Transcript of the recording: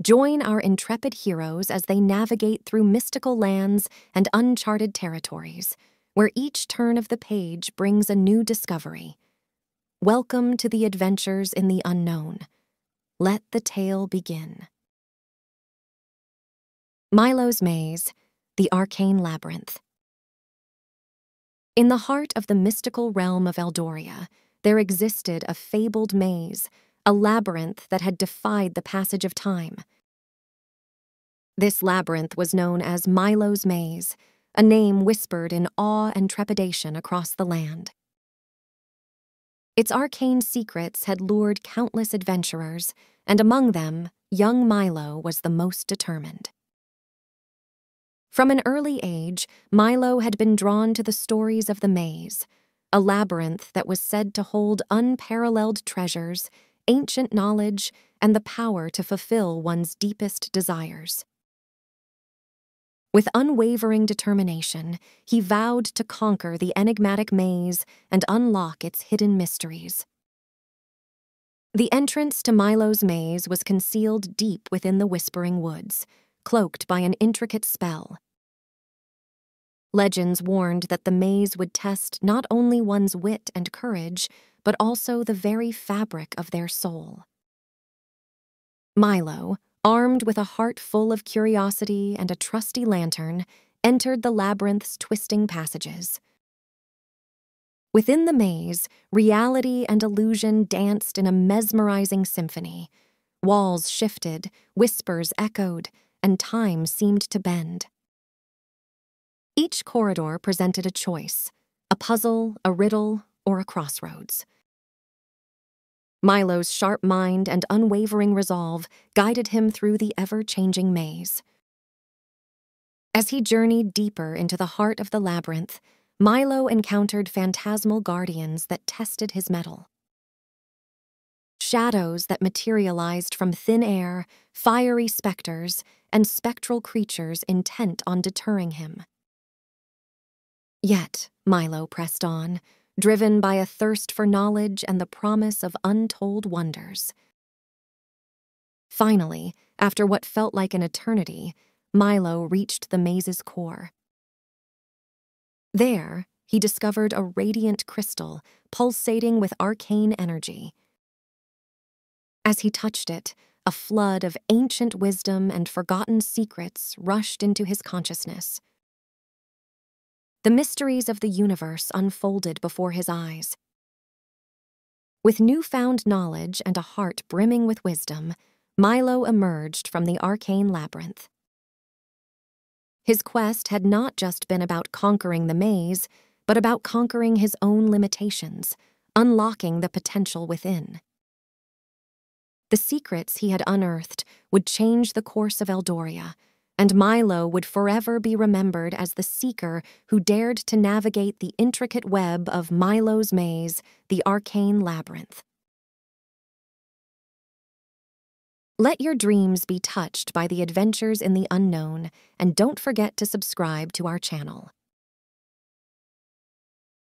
Join our intrepid heroes as they navigate through mystical lands and uncharted territories, where each turn of the page brings a new discovery. Welcome to the adventures in the unknown. Let the tale begin. Milo's Maze, the Arcane Labyrinth. In the heart of the mystical realm of Eldoria, there existed a fabled maze a labyrinth that had defied the passage of time. This labyrinth was known as Milo's Maze, a name whispered in awe and trepidation across the land. Its arcane secrets had lured countless adventurers, and among them, young Milo was the most determined. From an early age, Milo had been drawn to the stories of the maze, a labyrinth that was said to hold unparalleled treasures ancient knowledge, and the power to fulfill one's deepest desires. With unwavering determination, he vowed to conquer the enigmatic maze and unlock its hidden mysteries. The entrance to Milo's maze was concealed deep within the Whispering Woods, cloaked by an intricate spell. Legends warned that the maze would test not only one's wit and courage, but also the very fabric of their soul. Milo, armed with a heart full of curiosity and a trusty lantern, entered the labyrinth's twisting passages. Within the maze, reality and illusion danced in a mesmerizing symphony. Walls shifted, whispers echoed, and time seemed to bend. Each corridor presented a choice a puzzle, a riddle, or a crossroads. Milo's sharp mind and unwavering resolve guided him through the ever changing maze. As he journeyed deeper into the heart of the labyrinth, Milo encountered phantasmal guardians that tested his mettle. Shadows that materialized from thin air, fiery specters, and spectral creatures intent on deterring him. Yet, Milo pressed on, driven by a thirst for knowledge and the promise of untold wonders. Finally, after what felt like an eternity, Milo reached the maze's core. There, he discovered a radiant crystal pulsating with arcane energy. As he touched it, a flood of ancient wisdom and forgotten secrets rushed into his consciousness. The mysteries of the universe unfolded before his eyes. With newfound knowledge and a heart brimming with wisdom, Milo emerged from the arcane labyrinth. His quest had not just been about conquering the maze, but about conquering his own limitations, unlocking the potential within. The secrets he had unearthed would change the course of Eldoria and Milo would forever be remembered as the seeker who dared to navigate the intricate web of Milo's maze, the arcane labyrinth. Let your dreams be touched by the adventures in the unknown, and don't forget to subscribe to our channel.